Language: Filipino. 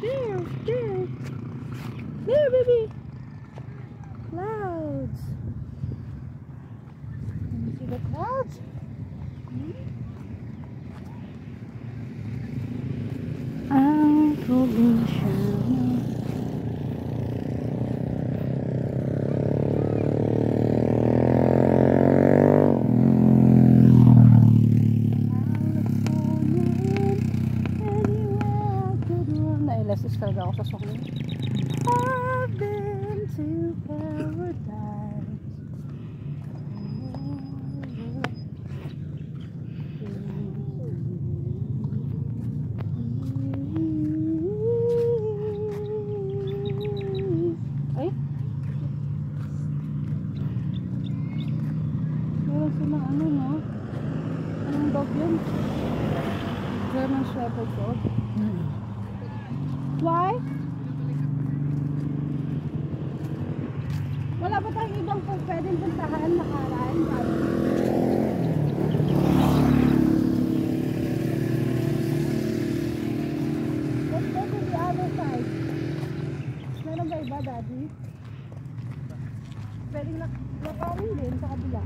There, there. There, baby. Clouds. Can you see the clouds? Ang probinsya Nailasis talaga ako sa song yun. I've been to paradise. Ano, no? Anong dog? German Shepherd dog. Why? Wala ba tayong ibang po pwedeng puntahan nakaraan? Let's go to the other side. Meron ba iba, Daddy? Pwedeng lakarin din sa kabila.